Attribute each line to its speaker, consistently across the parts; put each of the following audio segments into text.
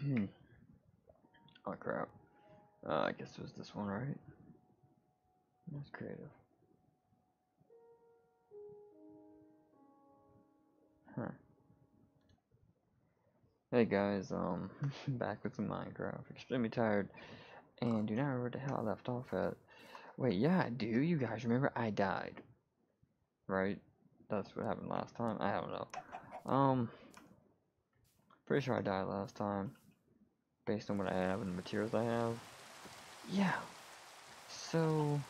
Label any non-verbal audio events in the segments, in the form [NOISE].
Speaker 1: Hmm. Oh crap. Uh, I guess it was this one, right? That's creative. Huh. Hey guys, um, [LAUGHS] back with some Minecraft. Extremely tired, and do not remember the hell I left off at. Wait, yeah, I do. You guys remember I died, right? That's what happened last time. I don't know. Um, pretty sure I died last time, based on what I have and the materials I have. Yeah. So,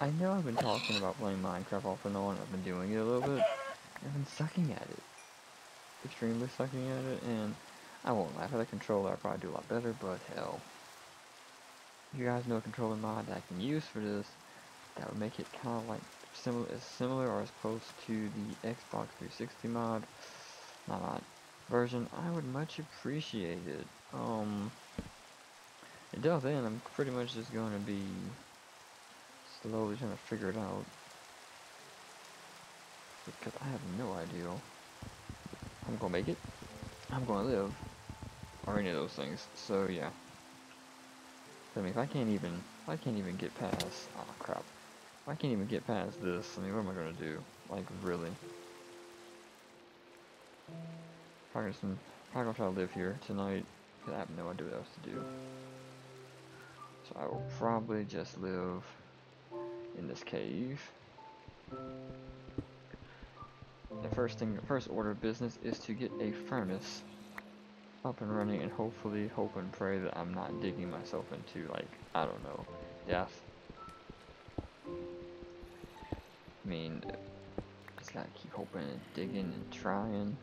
Speaker 1: I know I've been talking about playing Minecraft off and on. I've been doing it a little bit. I've been sucking at it. Extremely sucking at it, and I won't laugh at I a controller, I'd probably do a lot better, but hell. You guys know a controller mod that I can use for this, that would make it kind of like similar, as similar or as close to the Xbox 360 mod, not mod, version, I would much appreciate it. Um, until then, I'm pretty much just going to be slowly trying to figure it out. Because I have no idea. I'm gonna make it. I'm gonna live. Or any of those things. So yeah. I mean, if I can't even, I can't even get past, oh crap. If I can't even get past this, I mean, what am I gonna do? Like, really? Probably, some, probably gonna try to live here tonight, because I have no idea what else to do. So I will probably just live in this cave. The first thing, the first order of business is to get a furnace up and running and hopefully hope and pray that I'm not digging myself into like, I don't know, death. I mean, just gotta keep hoping and digging and trying.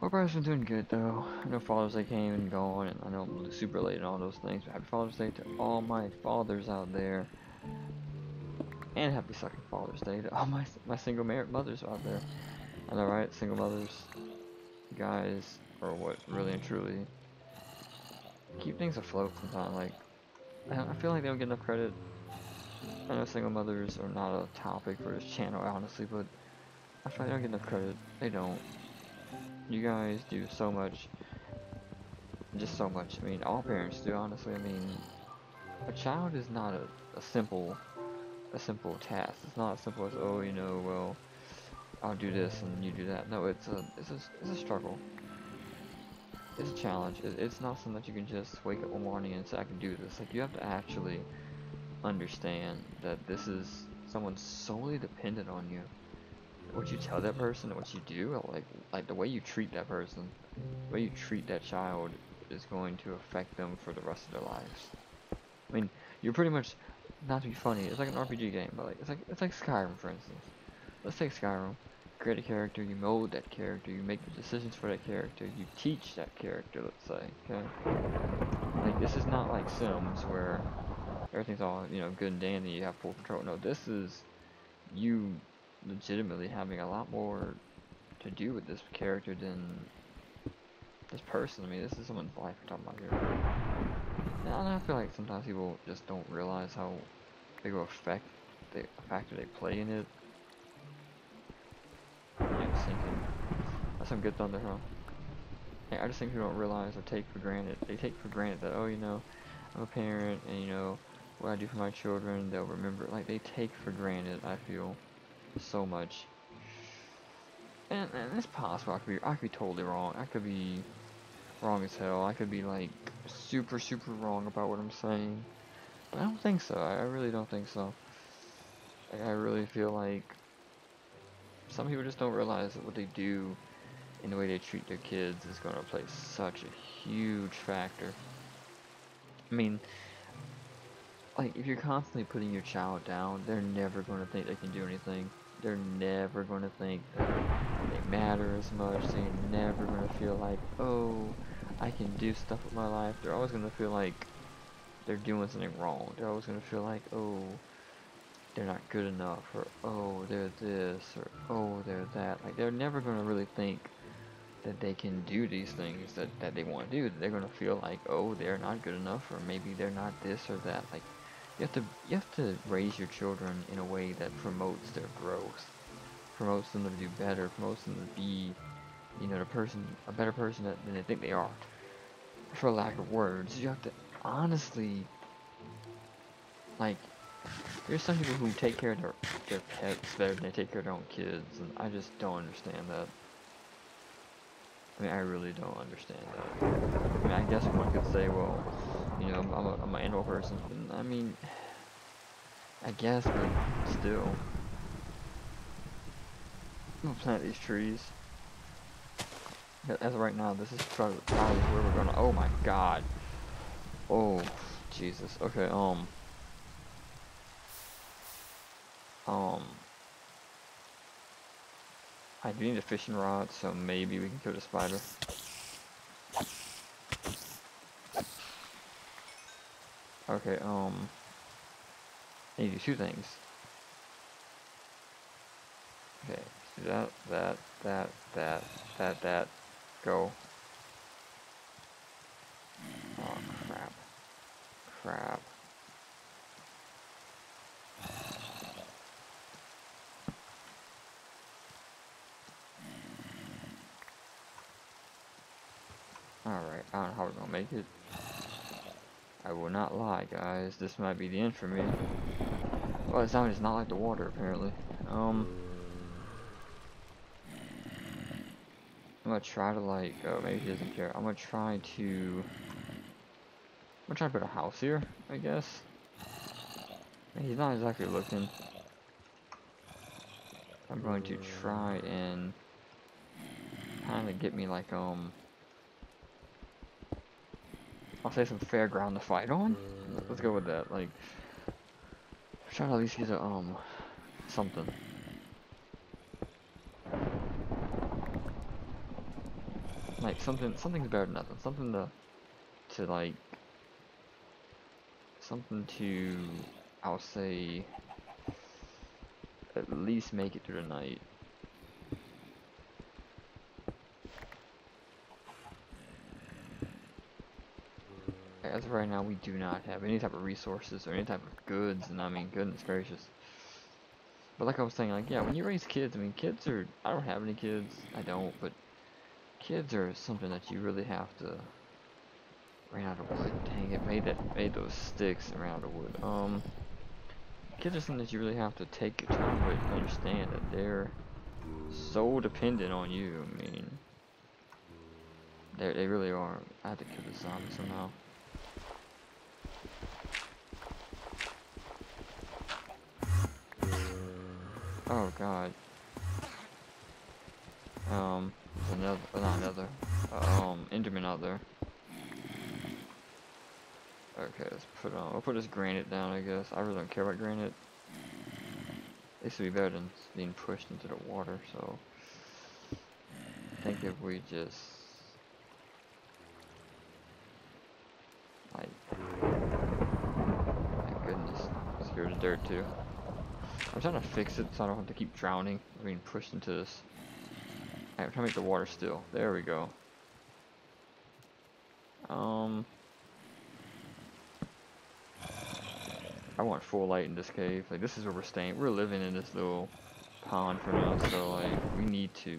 Speaker 1: Hope everyone's been doing good though. I know Father's Day came and gone and I know I'm super late and all those things, but happy Father's Day to all my fathers out there. And happy second Father's Day to all my my single mothers out there. I know, right? Single mothers, guys, or what really and truly keep things afloat sometimes. Like, I feel like they don't get enough credit. I know single mothers are not a topic for this channel, honestly, but I feel like they don't get enough credit. They don't. You guys do so much. Just so much. I mean, all parents do, honestly. I mean, a child is not a, a simple a simple task. It's not as simple as, oh, you know, well, I'll do this and you do that. No, it's a, it's a, it's a struggle. It's a challenge. It, it's not something that you can just wake up one morning and say, I can do this. Like, you have to actually understand that this is someone solely dependent on you. What you tell that person, what you do, like, like the way you treat that person, the way you treat that child is going to affect them for the rest of their lives. I mean, you're pretty much not to be funny, it's like an RPG game, but like it's like it's like Skyrim for instance. Let's take Skyrim. Create a character, you mold that character, you make the decisions for that character, you teach that character, let's say, okay? Like this is not like Sims where everything's all, you know, good and dandy, you have full control. No, this is you legitimately having a lot more to do with this character than this person. I mean, this is someone's life we're talking about here. And I feel like sometimes people just don't realize how big of effect they, a factor they play in it. Yeah, sinking. That's some good thunder, huh? I just think people don't realize or take for granted. They take for granted that, oh, you know, I'm a parent and, you know, what I do for my children, they'll remember. Like, they take for granted, I feel, so much. And, and it's possible I could be, I could be totally wrong. I could be wrong as hell. I could be like super, super wrong about what I'm saying. But I don't think so. I really don't think so. Like, I really feel like some people just don't realize that what they do in the way they treat their kids is going to play such a huge factor. I mean, like, if you're constantly putting your child down, they're never going to think they can do anything. They're never going to think that they matter as much. They're never going to feel like, oh, I can do stuff with my life, they're always going to feel like they're doing something wrong. They're always going to feel like, oh, they're not good enough, or oh, they're this, or oh, they're that. Like, they're never going to really think that they can do these things that, that they want to do. They're going to feel like, oh, they're not good enough, or maybe they're not this or that. Like, you have to you have to raise your children in a way that promotes their growth, promotes them to do better, promotes them to be you know, the person, a better person than they think they are. For lack of words, you have to honestly, like, there's some people who take care of their, their pets better than they take care of their own kids, and I just don't understand that. I mean, I really don't understand that. I mean, I guess one could say, well, you know, I'm a, I'm an animal person. I mean, I guess, but still. I'm gonna plant these trees. As right now, this is probably, probably where we're gonna. Oh my god. Oh, Jesus. Okay, um. Um. I do need a fishing rod, so maybe we can kill the spider. Okay, um... I need to do two things. Okay, do that, that, that, that, that, that, go. Oh, crap. Crap. Alright, I don't know how we're gonna make it. I will not lie, guys. This might be the end for me. Well, it sounds not like the water, apparently. Um... I'm gonna try to, like... Oh, maybe he doesn't care. I'm gonna try to... I'm gonna try to put a house here, I guess. He's not exactly looking. I'm going to try and... kind of get me, like, um... I'll say some fair ground to fight on. Let's go with that. Like, try to at least get a um something. Like something, something's better than nothing. Something to, to like, something to, I'll say, at least make it through the night. as right now, we do not have any type of resources or any type of goods, and I mean, goodness gracious. But like I was saying, like, yeah, when you raise kids, I mean, kids are, I don't have any kids, I don't, but kids are something that you really have to, ran out of wood, dang it, made that, made those sticks ran out of wood, um, kids are something that you really have to take your time with and understand that they're so dependent on you, I mean, they they really are, I have to kill the zombie somehow. God. Um, another, not another, um, Enderman out there. Okay, let's put on, we'll put this granite down, I guess. I really don't care about granite. This would be better than being pushed into the water, so. I think if we just, like, my goodness, here's dirt too. I'm trying to fix it so I don't have to keep drowning or being pushed into this. I'm trying to make the water still. There we go. Um, I want full light in this cave. Like this is where we're staying. We're living in this little pond for now, so like we need to.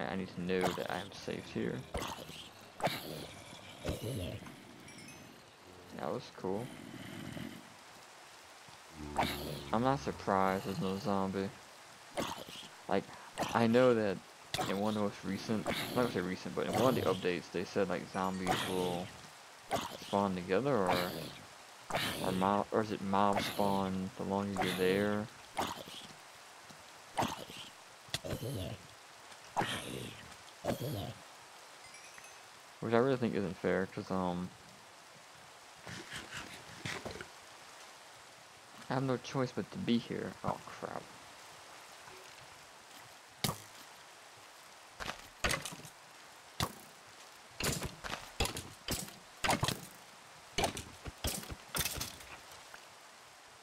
Speaker 1: I need to know that I am safe here. That was cool. I'm not surprised there's no zombie. Like, I know that in one of the most recent, not gonna say recent, but in one of the updates, they said like zombies will spawn together, or or mob, or is it mob spawn the longer you're there? Which I really think isn't fair, cause um, I have no choice but to be here. Oh crap.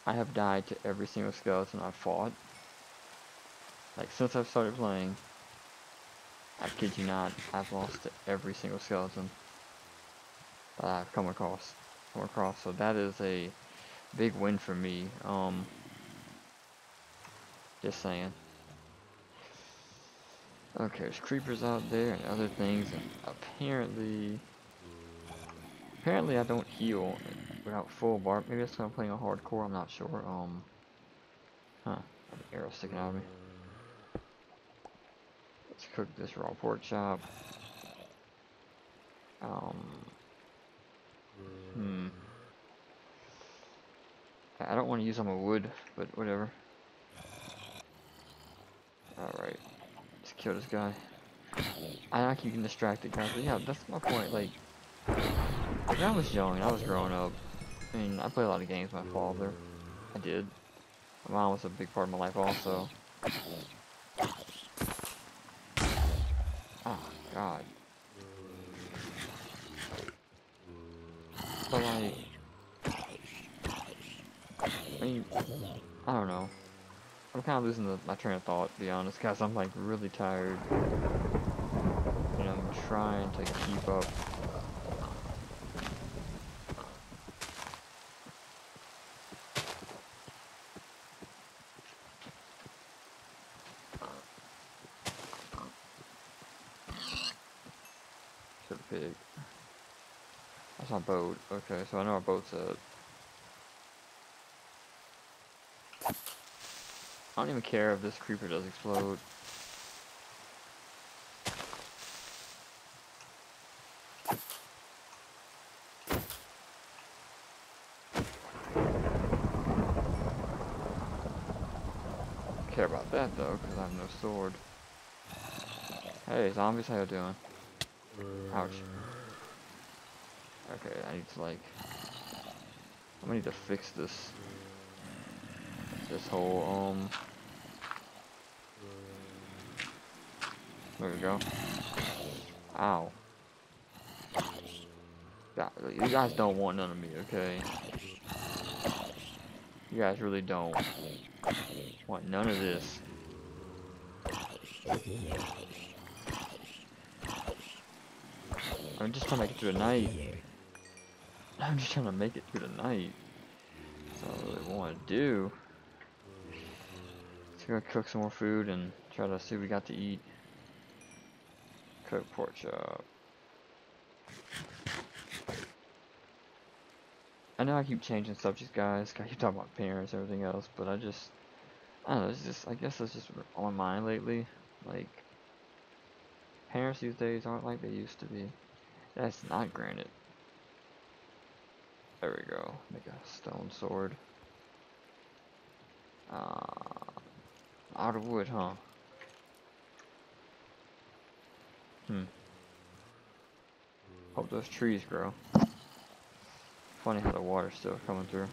Speaker 1: I have died to every single skeleton I've fought. Like since I've started playing, I kid you not, I've lost to every single skeleton that I've come across. Come across. So that is a big win for me. Um, just saying. Okay, there's creepers out there and other things, and apparently, apparently I don't heal without full bar. Maybe that's because I'm playing a hardcore. I'm not sure. Um, huh? An arrow sticking out of me. Let's cook this raw pork chop. Um, hmm. I don't want to use all my wood, but whatever. Alright. Let's kill this guy. I know I keep getting distracted, guys, but yeah, that's my point. Like, when I was young, I was growing up, I mean, I played a lot of games with my father. I did. My mom was a big part of my life also. Oh, God. But like, I mean, I don't know. I'm kind of losing the, my train of thought, to be honest, guys. I'm like really tired. And I'm trying to keep up. That's boat. Okay, so I know our boat's at. I don't even care if this creeper does explode. care about that though, because I have no sword. Hey, zombies, how you doing? Ouch. Okay, I need to like... I'm gonna need to fix this. This whole, um... There we go. Ow. You guys don't want none of me, okay? You guys really don't want none of this. I'm just trying to make it through the night. I'm just trying to make it through the night. That's all I really want to do. Let's go cook some more food and try to see what we got to eat. Cook pork chop. I know I keep changing subjects, guys. [LAUGHS] I keep talking about parents and everything else, but I just, I don't know. It's just, I guess that's just on my mind lately. Like, parents these days aren't like they used to be. That's not granite. There we go. Make a stone sword. Uh, out of wood, huh? Hmm. Hope those trees grow. Funny how the water's still coming through.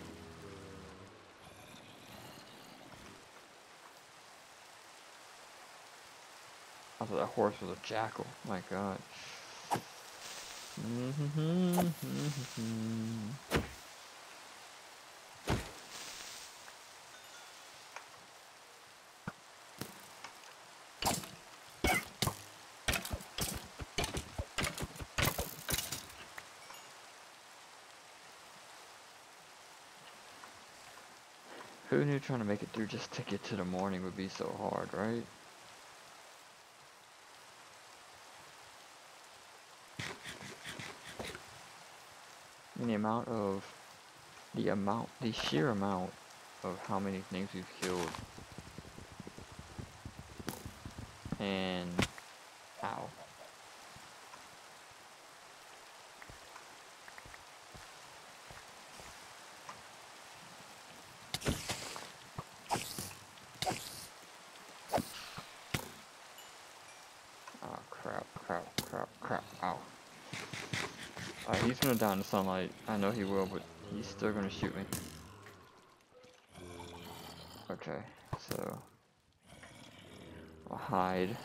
Speaker 1: I thought that horse was a jackal. My god. Who knew trying to make it through just to get to the morning would be so hard, right? And the amount of, the amount, the sheer amount of how many things we've killed. And, ow. Oh crap, crap, crap, crap, ow. Alright, he's gonna die in the sunlight. I know he will, but he's still gonna shoot me. Okay, so... I'll hide.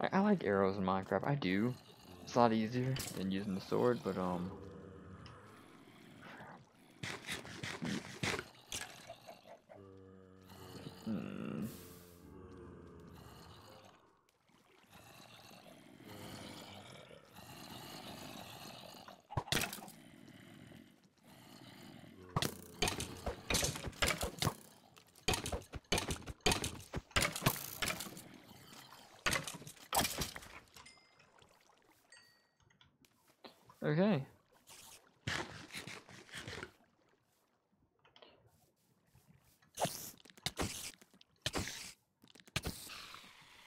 Speaker 1: I, I like arrows in Minecraft, I do. It's a lot easier than using the sword, but um... Hmm. Okay.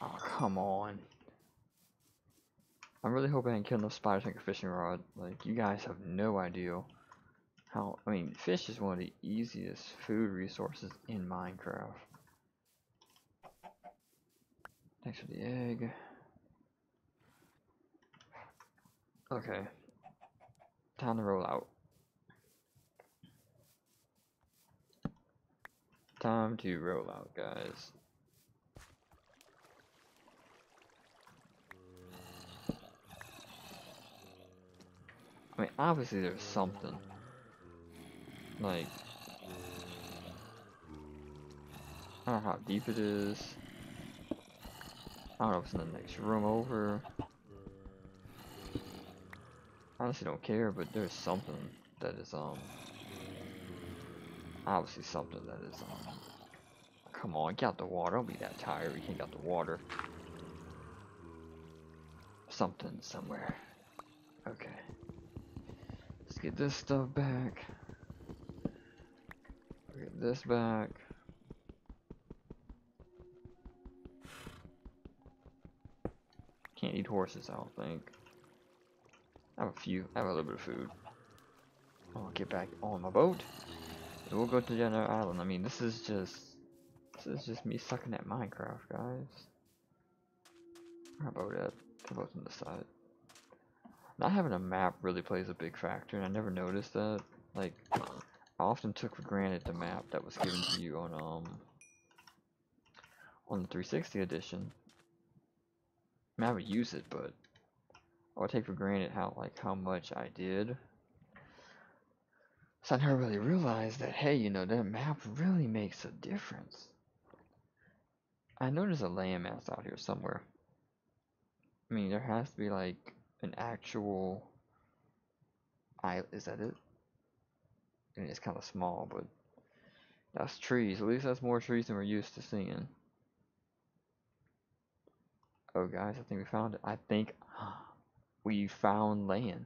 Speaker 1: Oh, come on. Can kill enough spiders like a fishing rod. Like, you guys have no idea how... I mean, fish is one of the easiest food resources in Minecraft. Thanks for the egg. Okay. Time to roll out. Time to roll out, guys. I mean, obviously there's something. Like, I don't know how deep it is. I don't know if it's in the next room over. Honestly don't care, but there's something that is, um, obviously something that is, um, come on, get out the water. Don't be that tired. You can't get out the water. Something somewhere. Okay. Get this stuff back. Get this back. Can't eat horses, I don't think. I have a few. I have a little bit of food. I'll get back on my boat. And we'll go to the other island. I mean, this is just... This is just me sucking at Minecraft, guys. How about that? How about on the side? Not having a map really plays a big factor, and I never noticed that. Like, I often took for granted the map that was given to you on, um... On the 360 edition. I, mean, I would use it, but I would take for granted how like how much I did. So I never really realized that hey, you know, that map really makes a difference. I know there's a landmass out here somewhere. I mean, there has to be like an actual. I is that it? I mean, it's kind of small, but that's trees. At least that's more trees than we're used to seeing. Oh, guys, I think we found it. I think [GASPS] we found land.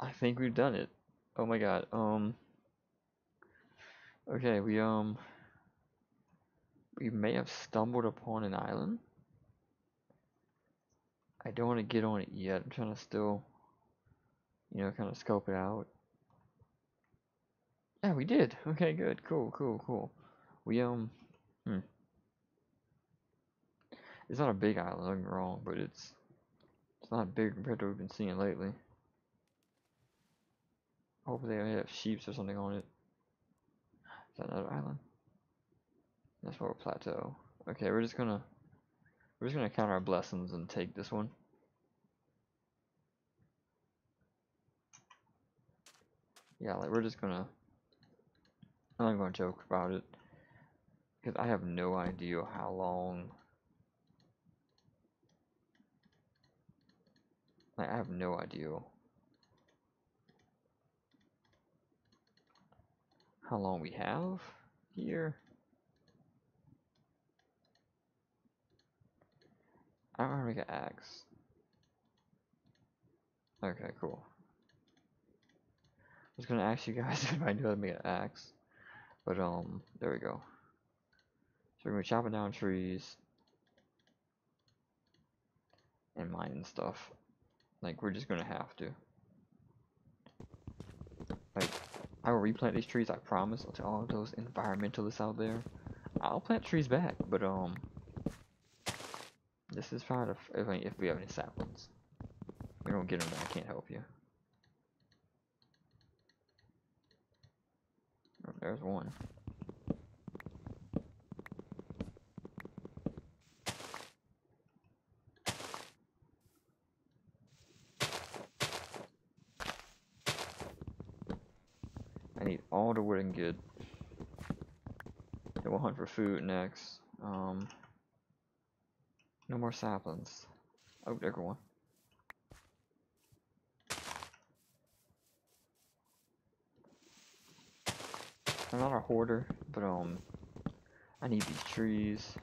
Speaker 1: I think we've done it. Oh my god. Um. Okay, we um. We may have stumbled upon an island. I don't want to get on it yet. I'm trying to still, you know, kind of scope it out. Yeah, we did. [LAUGHS] Okay, good. Cool, cool, cool. We um. Hmm. It's not a big island, don't get wrong, but it's it's not big compared to what we've been seeing lately. Hopefully they have sheep or something on it. Is that another island? That's more plateau. Okay, we're just gonna we're just gonna count our blessings and take this one. Yeah, like we're just gonna I'm not gonna joke about it. Because I have no idea how long Like, I have no idea how long we have here. I don't remember make an axe. Okay, cool. I was gonna ask you guys [LAUGHS] if I knew how to make an axe, but um, there we go. So we're gonna be chopping down trees and mining stuff. Like, we're just gonna have to. Like, I will replant these trees, I promise, to all those environmentalists out there. I'll plant trees back, but, um, this is of, if, if we have any saplings. We don't get them, I can't help you. Oh, there's one. I need all the wood and good. Then we'll hunt for food next. Um, no more saplings. Oh, there's one. I'm not a hoarder, but um, I need these trees.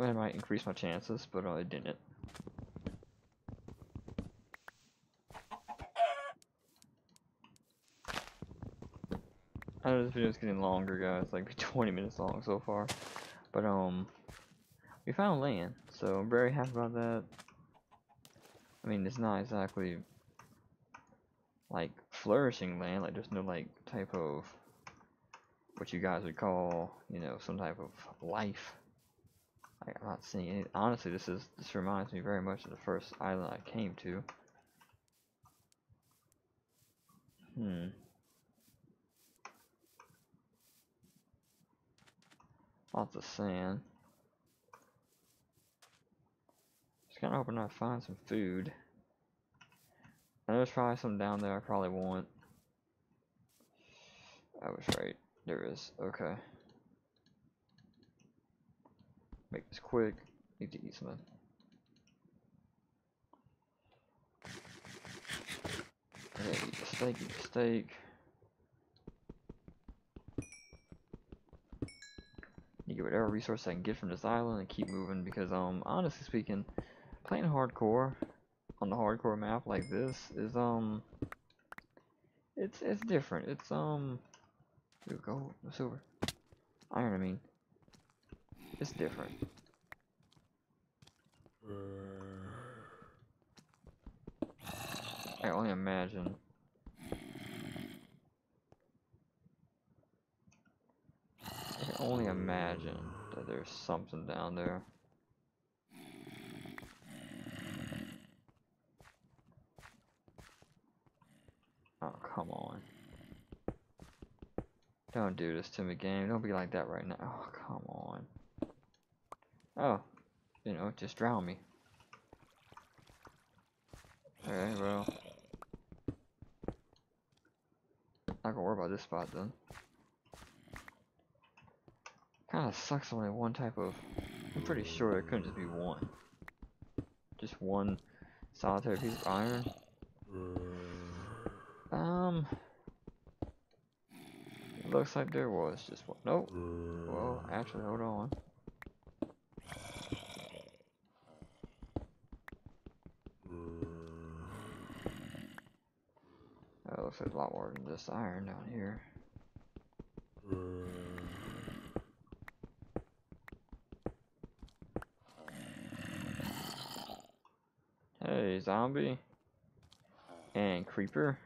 Speaker 1: I mean, might increase my chances, but I didn't. I know this video is getting longer, guys, like [LAUGHS] 20 minutes long so far. But, um, we found land, so I'm very happy about that. I mean, it's not exactly, like, flourishing land, like, there's no, like, type of, what you guys would call, you know, some type of life. Not seeing it. Honestly, this is, this reminds me very much of the first island I came to. Hmm. Lots of sand. Just kinda hoping I find some food. And there's probably some down there I probably want. I was right. There is. Okay. Make this quick. Need to eat something. Okay, eat the steak, eat the steak. You get whatever resource I can get from this island and keep moving because um honestly speaking, playing hardcore on the hardcore map like this is um it's it's different. It's um gold, silver. Iron I mean. It's different. I only imagine. I can only imagine that there's something down there. Oh, come on. Don't do this to me, game. Don't be like that right now. Oh, come on. Oh, you know, just drown me. Alright, well. Not gonna worry about this spot then. Kinda sucks only one type of. I'm pretty sure it couldn't just be one. Just one solitary piece of iron. Um. Looks like there was just one. Nope. Well, actually, hold on. Like a lot more than just iron down here. Hey, zombie. And creeper.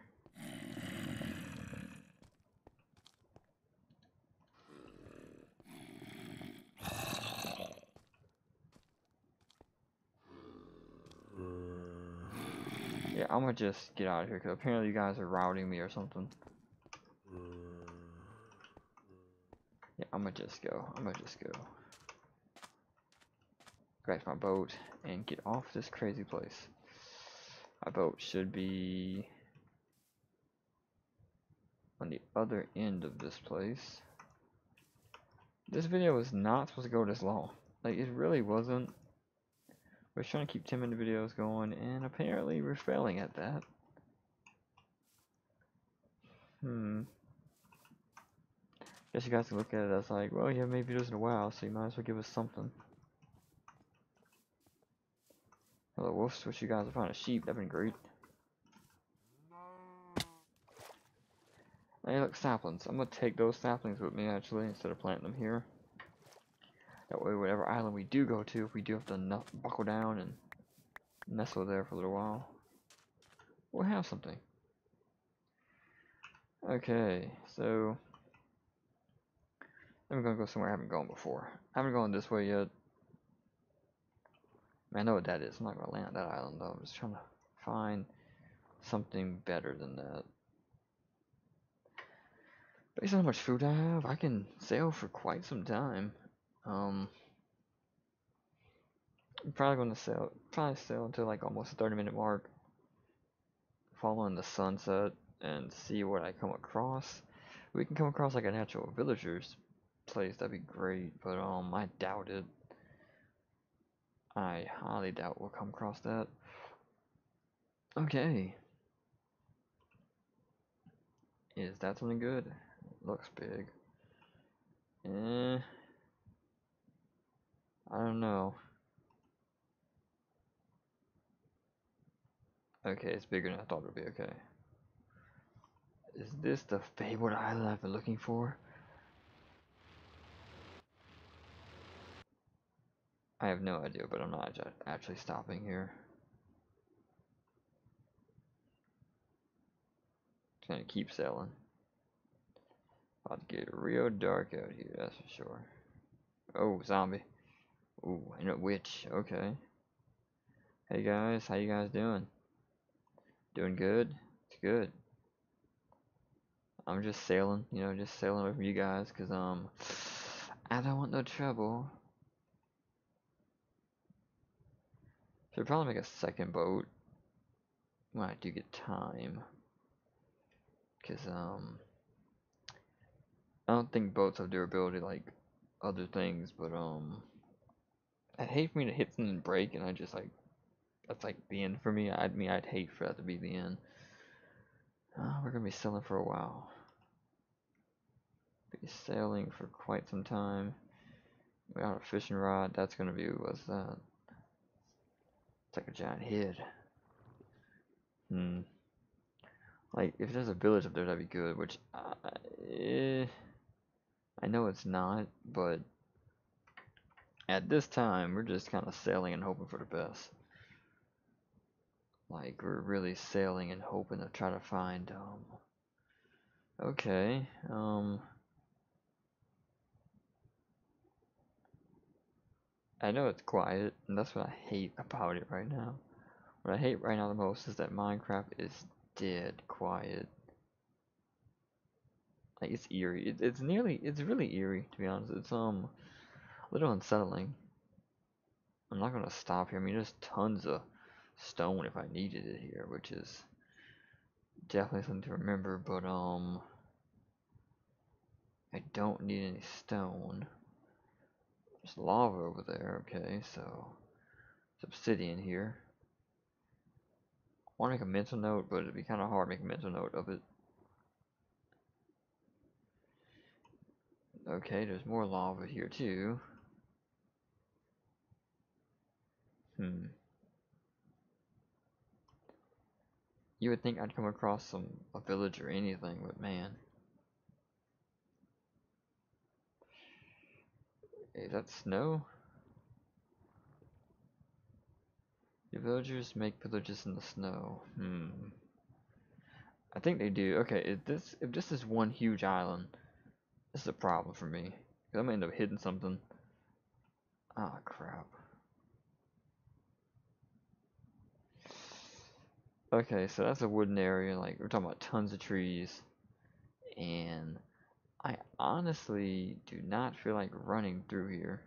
Speaker 1: Yeah, I'm gonna just get out of here because apparently you guys are routing me or something. Mm. Yeah, I'm gonna just go. I'm gonna just go. Grab my boat and get off this crazy place. My boat should be on the other end of this place. This video was not supposed to go this long. Like, it really wasn't. We're trying to keep 10 minute videos going, and apparently we're failing at that. Hmm. Guess you guys can look at it as like, well, you haven't made videos in a while, so you might as well give us something. Hello, wolves. Wish you guys would find a sheep. That'd been great. Hey, look, saplings. I'm gonna take those saplings with me, actually, instead of planting them here. That way, whatever island we do go to, if we do have to buckle down and nestle there for a little while, we'll have something. Okay, so we're gonna go somewhere I haven't gone before. I haven't gone this way yet. I know what that is. I'm not gonna land on that island though. I'm just trying to find something better than that. Based on how much food I have, I can sail for quite some time. Um, I'm probably gonna sail, probably sail until like almost a 30 minute mark, following the sunset and see what I come across. We can come across like a natural villager's place. That'd be great, but um, I doubt it. I highly doubt we'll come across that. Okay. Is that something good? looks big. Eh. I don't know. Okay, it's bigger than I thought it would be, okay. Is this the fabled island I've been looking for? I have no idea, but I'm not actually stopping here. Just gonna keep sailing. About to get real dark out here, that's for sure. Oh, zombie. Ooh, and a witch. Okay. Hey guys, how you guys doing? Doing good? It's good. I'm just sailing, you know, just sailing away from you guys, cause um, I don't want no trouble. Should probably make a second boat when I do get time. Cause um I don't think boats have durability like other things, but um I'd hate for me to hit something and break and I just like that's like the end for me. I'd mean I'd hate for that to be the end. Uh, we're gonna be sailing for a while. Be sailing for quite some time. Without a fishing rod, that's gonna be what's that? It's like a giant head. Hmm. Like, if there's a village up there, that'd be good, which, uh, eh, I know it's not, but at this time, we're just kind of sailing and hoping for the best. Like, we're really sailing and hoping to try to find, um, okay, um, I know it's quiet, and that's what I hate about it right now. What I hate right now the most is that Minecraft is dead quiet. Like, it's eerie. It, it's nearly, it's really eerie, to be honest. It's, um, little unsettling. I'm not gonna stop here. I mean, there's tons of stone if I needed it here, which is definitely something to remember, but, um, I don't need any stone. There's lava over there, okay, so it's obsidian here. I want to make a mental note, but it'd be kind of hard to make a mental note of it. Okay, there's more lava here too. Hmm. You would think I'd come across some a village or anything, but man. Is that snow? The villagers make villages in the snow. Hmm. I think they do. Okay, if this if this is one huge island, this is a problem for me. Cause I'm gonna end up hitting something. Ah, oh, crap. Okay, so that's a wooden area. Like we're talking about tons of trees, and I honestly do not feel like running through here.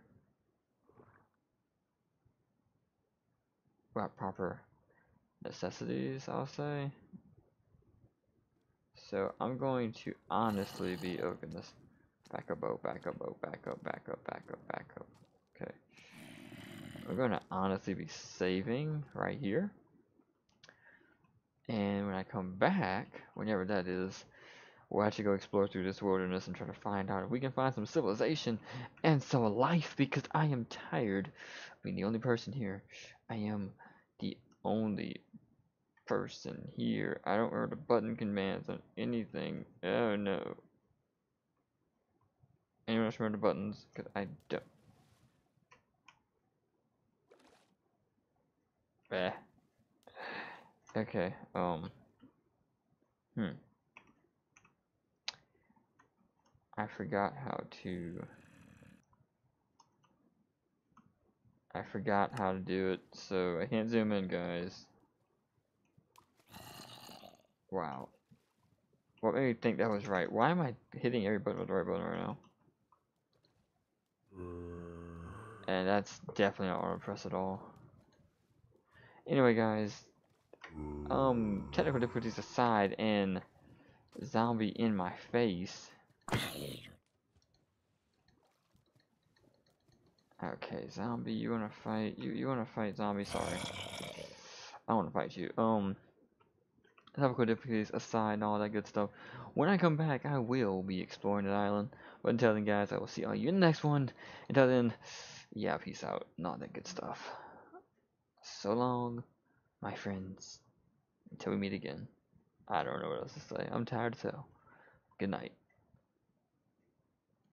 Speaker 1: Got proper necessities, I'll say. So I'm going to honestly be, oh goodness, back up, oh, back up, oh, back up, back up, back up, back up. Okay. We're going to honestly be saving right here. And when I come back, whenever that is, We'll actually go explore through this wilderness and try to find out if we can find some civilization and some life because I am tired of being the only person here. I am the only person here. I don't remember the button commands on anything. Oh no. Anyone else remember the buttons? Because I don't. Bah. Okay, um. Hmm. I forgot how to I forgot how to do it, so I can't zoom in, guys. Wow. What made me think that was right? Why am I hitting every button with the right button right now? And that's definitely not auto press at all. Anyway, guys, um, technical difficulties aside and zombie in my face. Okay, zombie, you wanna fight? You you wanna fight zombie? Sorry, I wanna fight you. Um, technical difficulties aside and all that good stuff. When I come back, I will be exploring the island. But until then, guys, I will see all you in the next one. Until then, yeah, peace out. Not that good stuff. So long my friends, until we meet again. I don't know what else to say. I'm tired, so good night.